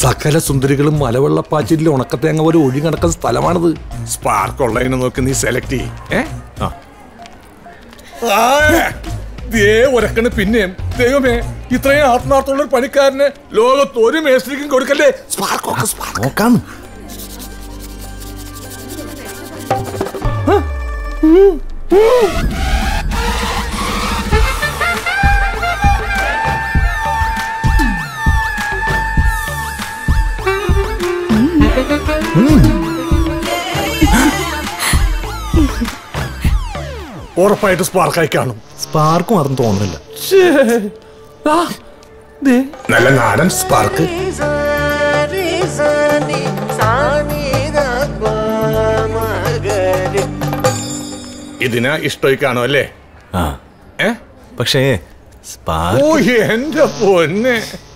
സകല സുന്ദരികളും മലവെള്ളപ്പാച്ചിലെ ഉണക്കത്തേങ്ങ പോലെ ഒഴി കിടക്കുന്ന സ്ഥലമാണിത്. സ്പാർക്ക് ഉള്ളതിനെ നോക്കി നീ സെലക്ട് ചെയ്യും. ഒരക്കണ് പിന്നെയും. ദൈവമേ ഇത്രയും ആത്മാർത്ഥമുള്ള ഒരു പണിക്കാരന് ലോകത്ത് ഒരു മേസ്ത്രിക്കും കൊടുക്കല്ലേ? സ്പാർക്ക് സ്പാർക്ക് ഉറപ്പായിട്ട് സ്പാർക്കായി കാണും. സ്പാർക്കും അതും തോന്നുന്നില്ല. നല്ല നാടൻ സ്പാർക്ക്. ഇതിനാ ഇഷ്ടമായി കാണും അല്ലേ? ആ. ഏ? പക്ഷേ സ്പാർക്ക് ഓ എന്റെ പൊന്നെ.